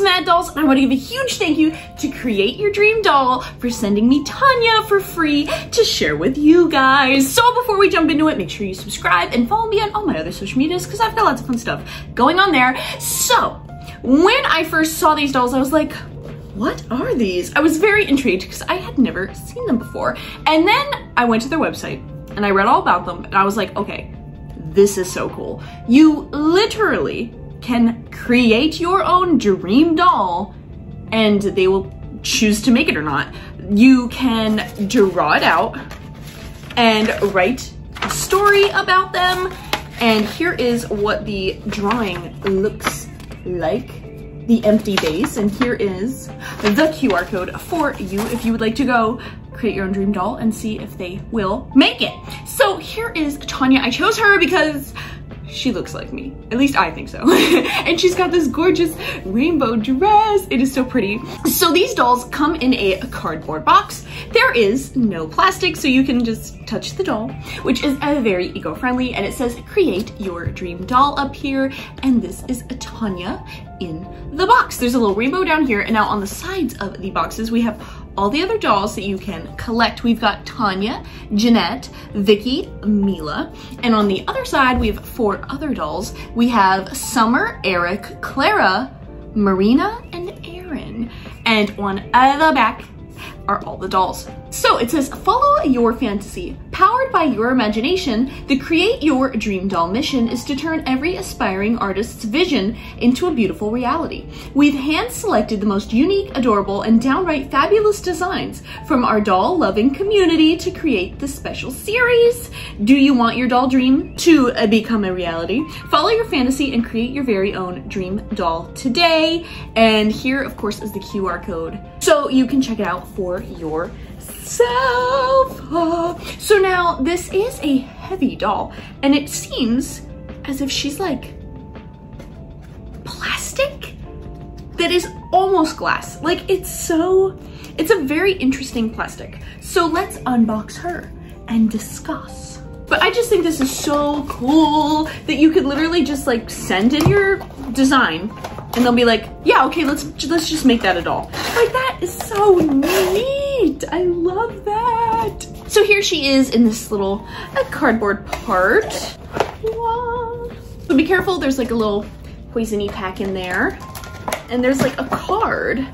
Mad Dollz, and I want to give a huge thank you to Create Your Dream Doll for sending me Tanya for free to share with you guys. So before we jump into it, make sure you subscribe and follow me on all my other social medias because I've got lots of fun stuff going on there. So when I first saw these dolls, I was like, what are these? I was very intrigued because I had never seen them before. And then I went to their website and I read all about them and I was like, okay, this is so cool. You literally can create your own dream doll and they will choose to make it or not. You can draw it out and write a story about them. And here is what the drawing looks like the empty base. And here is the QR code for you if you would like to go create your own dream doll and see if they will make it. So here is Tanya. I chose her because she looks like me. At least I think so. and she's got this gorgeous rainbow dress. It is so pretty. So these dolls come in a cardboard box. There is no plastic, so you can just touch the doll, which is a very eco-friendly, and it says create your dream doll up here. And this is a Tanya in the box. There's a little rainbow down here, and now on the sides of the boxes, we have all the other dolls that you can collect. We've got Tanya, Jeanette, Vicky, Mila, and on the other side, we have four other dolls. We have Summer, Eric, Clara, Marina, and Aaron. And on the back are all the dolls. So it says, follow your fantasy. Powered by your imagination, the Create Your Dream Doll mission is to turn every aspiring artist's vision into a beautiful reality. We've hand-selected the most unique, adorable, and downright fabulous designs from our doll-loving community to create this special series. Do you want your doll dream to uh, become a reality? Follow your fantasy and create your very own dream doll today. And here, of course, is the QR code. So you can check it out for your myself. So now this is a heavy doll and it seems as if she's like plastic that is almost glass. Like it's so, it's a very interesting plastic. So let's unbox her and discuss. But I just think this is so cool that you could literally just like send in your design and they'll be like, yeah, okay, let's let's just make that a doll. Like that is so neat. I love that. So here she is in this little uh, cardboard part. So be careful, there's like a little poisony pack in there. And there's like a card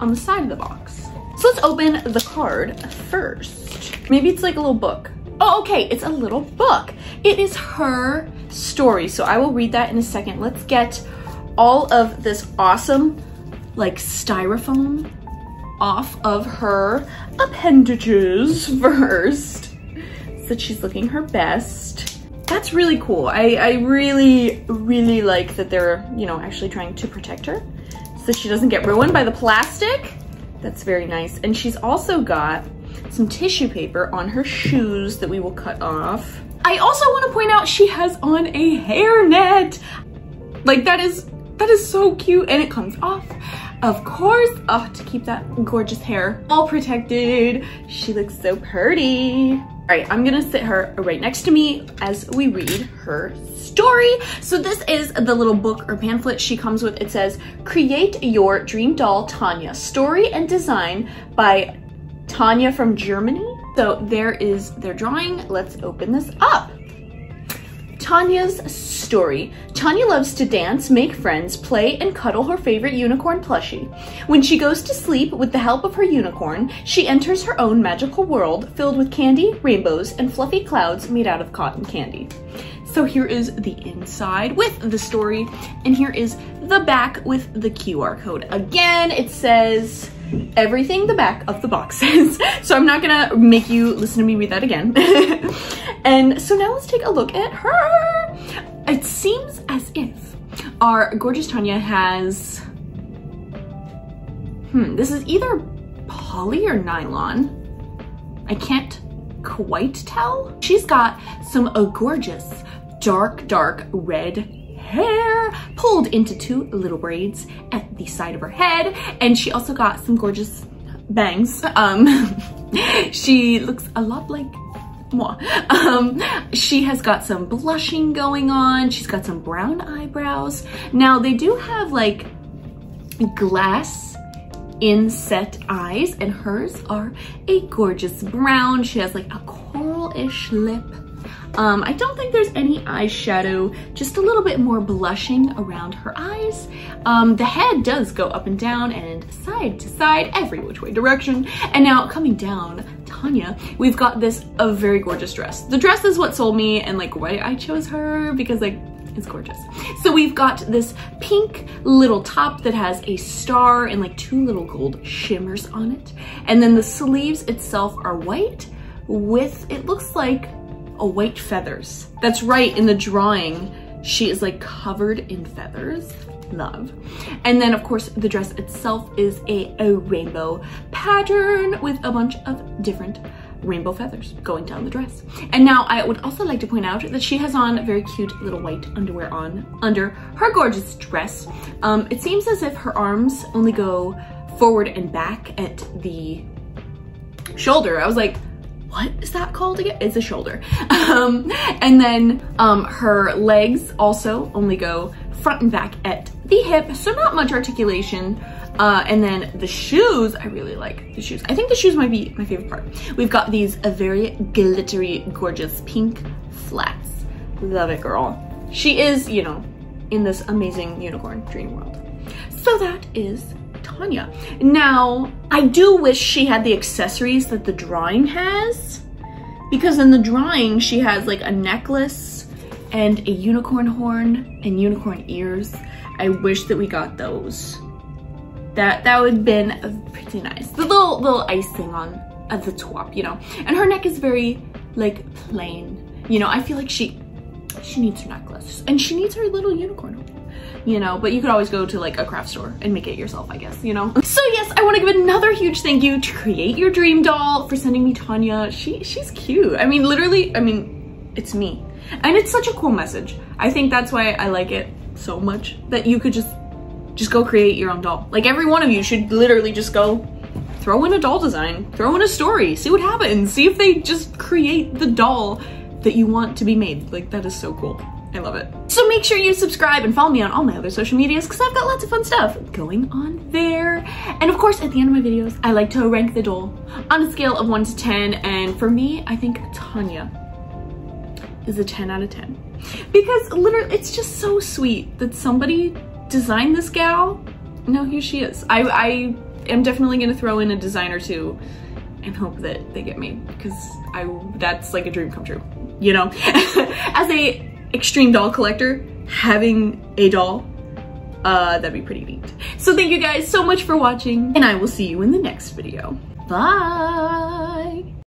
on the side of the box. So let's open the card first. Maybe it's like a little book. Oh, okay, it's a little book. It is her story. So I will read that in a second. Let's get all of this awesome like styrofoam off of her appendages first. So she's looking her best. That's really cool. I, I really, really like that they're, you know, actually trying to protect her so she doesn't get ruined by the plastic. That's very nice. And she's also got some tissue paper on her shoes that we will cut off. I also want to point out she has on a hairnet. Like that is, that is so cute and it comes off. Of course, oh, to keep that gorgeous hair all protected. She looks so pretty. All right, I'm gonna sit her right next to me as we read her story. So this is the little book or pamphlet she comes with. It says, Create Your Dream Doll Tanya, Story and Design by Tanya from Germany. So there is their drawing. Let's open this up. Tanya's story. Tanya loves to dance, make friends, play, and cuddle her favorite unicorn plushie. When she goes to sleep with the help of her unicorn, she enters her own magical world filled with candy, rainbows, and fluffy clouds made out of cotton candy. So here is the inside with the story, and here is the back with the QR code. Again, it says everything the back of the box says. so I'm not gonna make you listen to me read that again. and so now let's take a look at her. It seems as if our gorgeous Tanya has, hmm, this is either poly or nylon. I can't quite tell. She's got some uh, gorgeous dark, dark red hair pulled into two little braids at the side of her head. And she also got some gorgeous bangs. Um, she looks a lot like moi. Um, she has got some blushing going on. She's got some brown eyebrows. Now they do have like glass inset eyes and hers are a gorgeous brown. She has like a coral-ish lip. Um, I don't think there's any eyeshadow, just a little bit more blushing around her eyes. Um, the head does go up and down and side to side, every which way direction. And now coming down, Tanya, we've got this a very gorgeous dress. The dress is what sold me and like why I chose her because like it's gorgeous. So we've got this pink little top that has a star and like two little gold shimmers on it. And then the sleeves itself are white with, it looks like white feathers. That's right, in the drawing, she is like covered in feathers. Love. And then of course the dress itself is a, a rainbow pattern with a bunch of different rainbow feathers going down the dress. And now I would also like to point out that she has on very cute little white underwear on under her gorgeous dress. Um, it seems as if her arms only go forward and back at the shoulder. I was like, what is that called again? It's a shoulder. Um, and then um, her legs also only go front and back at the hip, so not much articulation. Uh, and then the shoes, I really like the shoes. I think the shoes might be my favorite part. We've got these a very glittery, gorgeous pink flats. Love it, girl. She is, you know, in this amazing unicorn dream world. So that is Tanya. Now, I do wish she had the accessories that the drawing has because in the drawing she has like a necklace and a unicorn horn and unicorn ears. I wish that we got those. That that would have been pretty nice. The little little icing on at the top, you know. And her neck is very like plain. You know, I feel like she she needs her necklace and she needs her little unicorn horn you know, but you could always go to like a craft store and make it yourself, I guess, you know? So yes, I wanna give another huge thank you to Create Your Dream Doll for sending me Tanya. She She's cute. I mean, literally, I mean, it's me. And it's such a cool message. I think that's why I like it so much, that you could just, just go create your own doll. Like every one of you should literally just go throw in a doll design, throw in a story, see what happens, see if they just create the doll that you want to be made. Like that is so cool. I love it. So make sure you subscribe and follow me on all my other social medias because I've got lots of fun stuff going on there. And of course, at the end of my videos, I like to rank the doll on a scale of 1 to 10. And for me, I think Tanya is a 10 out of 10. Because literally, it's just so sweet that somebody designed this gal. No, here she is. I, I am definitely to throw in a design or two and hope that they get made because I that's like a dream come true, you know? As a extreme doll collector, having a doll, uh, that'd be pretty neat. So thank you guys so much for watching and I will see you in the next video. Bye!